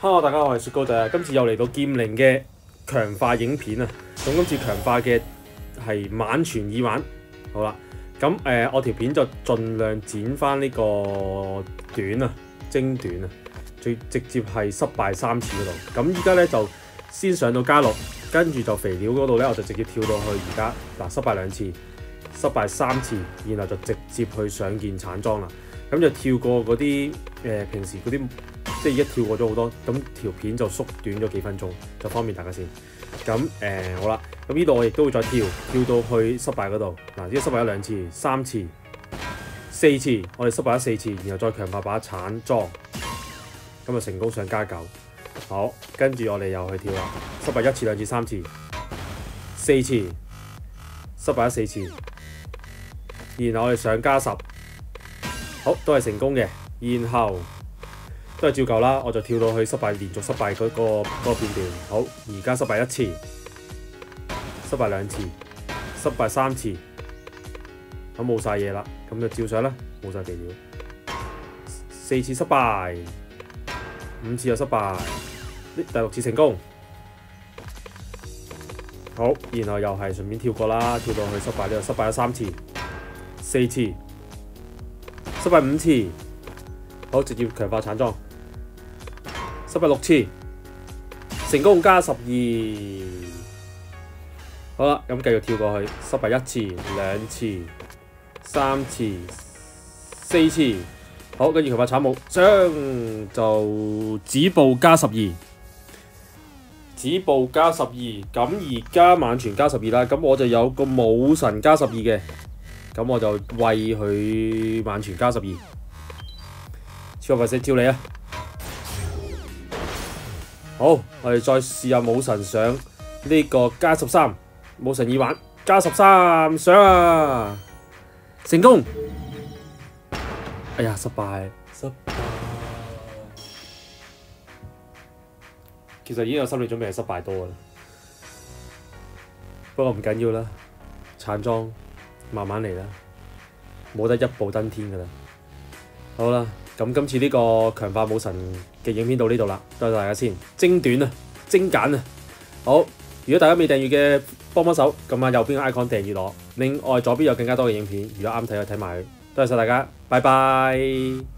Hello，大家好，我係雪糕仔，今次又嚟到劍靈嘅強化影片啊！咁今次強化嘅係晚傳耳环，好啦，咁誒、呃、我條片就盡量剪翻呢個短啊，精短啊，最直接係失敗三次嗰度。咁依家咧就先上到加六，跟住就肥料嗰度咧，我就直接跳到去而家嗱，失敗兩次，失敗三次，然後就直接去上件橙裝啦。咁就跳過嗰啲誒平時嗰啲。即係一跳過咗好多，咁條片就縮短咗幾分鐘，就方便大家先。咁誒、好啦，咁呢度我亦都會再跳，跳到去失敗嗰度。嗱，呢個失敗咗兩次、三次、四次，我哋失敗咗四次，然後再強化把橙裝，咁就成功上加九。好，跟住我哋又去跳啦，失敗一次、兩次、三次、四次，失敗咗四次，然後我哋上加十，好，都係成功嘅，然後。都係照舊啦，我就跳到去失敗，連續失敗嗰、嗰個嗰個片段。好，而家失敗一次，失敗兩次，失敗三次，咁冇晒嘢啦，咁就照上啦，冇晒地料。四次失敗，五次又失敗，第六次成功。好，然後又係順便跳過啦，跳到去失敗呢度，失敗咗三次，四次，失敗五次，好，直接強化產裝。失敗六次，成功加十二。好啦，咁繼續跳過去，失败一次、兩次、三次、四次。好，跟住強化橙帽，將就止步加十二，止步加十二。咁而家晚傳加十二啦，咁我就有個武神加十二嘅，咁我就為佢晚傳加十二。超快式照你啊！好，我哋再試下武神上呢個加十三，武神耳環加十三上啊，成功！哎呀，失敗，失敗。其實已經有心理準備係失敗多啦，不過唔緊要啦，橙裝慢慢嚟啦，冇得一步登天噶啦。好啦。咁今次呢個強化武神嘅影片到呢度啦，多謝大家先，精短啊，精簡啊，好！如果大家未訂閱嘅，幫幫手，撳下右邊嘅 icon 訂閱我。另外左邊有更加多嘅影片，如果啱睇就睇埋，多謝晒大家，拜拜。